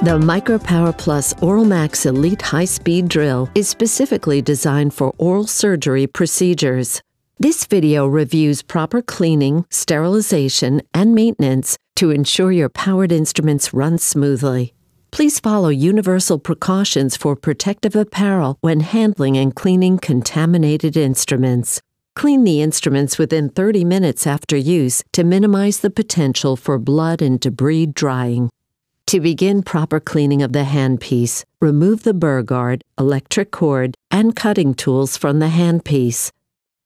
The MicroPower Plus Oral Max Elite High Speed Drill is specifically designed for oral surgery procedures. This video reviews proper cleaning, sterilization, and maintenance to ensure your powered instruments run smoothly. Please follow universal precautions for protective apparel when handling and cleaning contaminated instruments. Clean the instruments within 30 minutes after use to minimize the potential for blood and debris drying. To begin proper cleaning of the handpiece, remove the burr guard, electric cord, and cutting tools from the handpiece.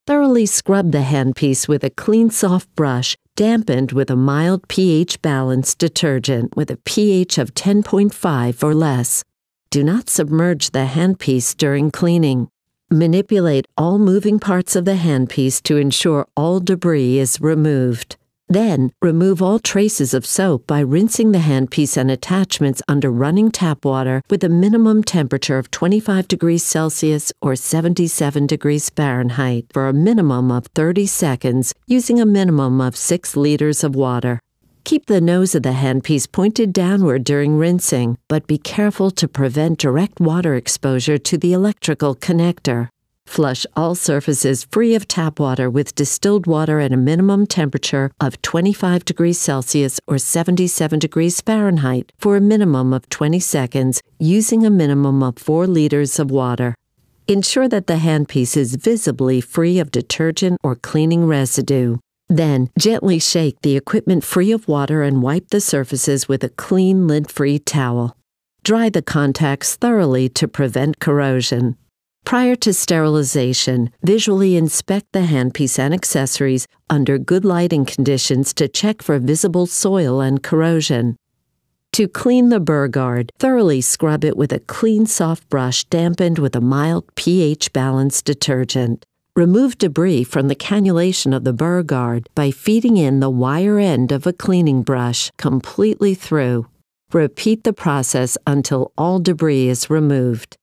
Thoroughly scrub the handpiece with a clean soft brush dampened with a mild pH balanced detergent with a pH of 10.5 or less. Do not submerge the handpiece during cleaning. Manipulate all moving parts of the handpiece to ensure all debris is removed. Then, remove all traces of soap by rinsing the handpiece and attachments under running tap water with a minimum temperature of 25 degrees Celsius or 77 degrees Fahrenheit for a minimum of 30 seconds using a minimum of 6 liters of water. Keep the nose of the handpiece pointed downward during rinsing, but be careful to prevent direct water exposure to the electrical connector. Flush all surfaces free of tap water with distilled water at a minimum temperature of 25 degrees Celsius or 77 degrees Fahrenheit for a minimum of 20 seconds using a minimum of 4 liters of water. Ensure that the handpiece is visibly free of detergent or cleaning residue. Then, gently shake the equipment free of water and wipe the surfaces with a clean lint free towel. Dry the contacts thoroughly to prevent corrosion. Prior to sterilization, visually inspect the handpiece and accessories under good lighting conditions to check for visible soil and corrosion. To clean the burr guard, thoroughly scrub it with a clean soft brush dampened with a mild pH balanced detergent. Remove debris from the cannulation of the burr guard by feeding in the wire end of a cleaning brush completely through. Repeat the process until all debris is removed.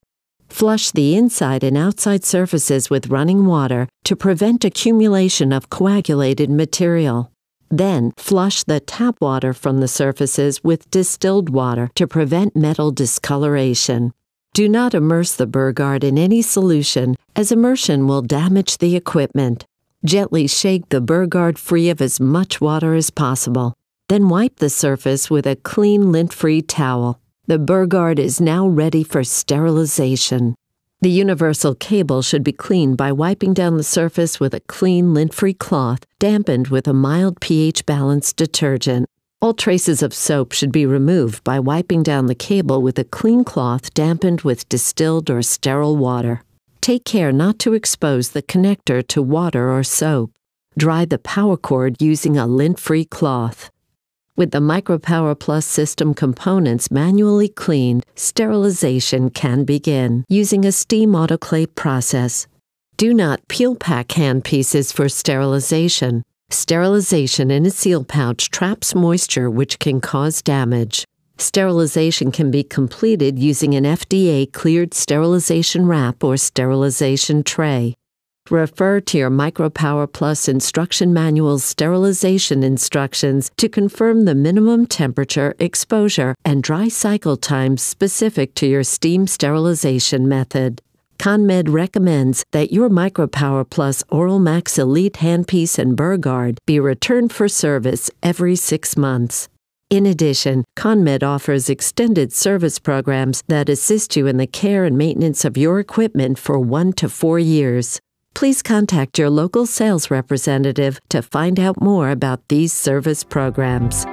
Flush the inside and outside surfaces with running water to prevent accumulation of coagulated material. Then flush the tap water from the surfaces with distilled water to prevent metal discoloration. Do not immerse the burr guard in any solution, as immersion will damage the equipment. Gently shake the burr guard free of as much water as possible. Then wipe the surface with a clean lint free towel. The burr guard is now ready for sterilization. The universal cable should be cleaned by wiping down the surface with a clean lint-free cloth dampened with a mild pH balanced detergent. All traces of soap should be removed by wiping down the cable with a clean cloth dampened with distilled or sterile water. Take care not to expose the connector to water or soap. Dry the power cord using a lint-free cloth. With the MicroPower Plus system components manually cleaned, sterilization can begin using a steam autoclave process. Do not peel pack hand pieces for sterilization. Sterilization in a seal pouch traps moisture which can cause damage. Sterilization can be completed using an FDA cleared sterilization wrap or sterilization tray. Refer to your MicroPower Plus instruction manual's sterilization instructions to confirm the minimum temperature, exposure, and dry cycle times specific to your steam sterilization method. ConMed recommends that your MicroPower Plus Oral Max Elite handpiece and burr guard be returned for service every six months. In addition, ConMed offers extended service programs that assist you in the care and maintenance of your equipment for one to four years please contact your local sales representative to find out more about these service programs.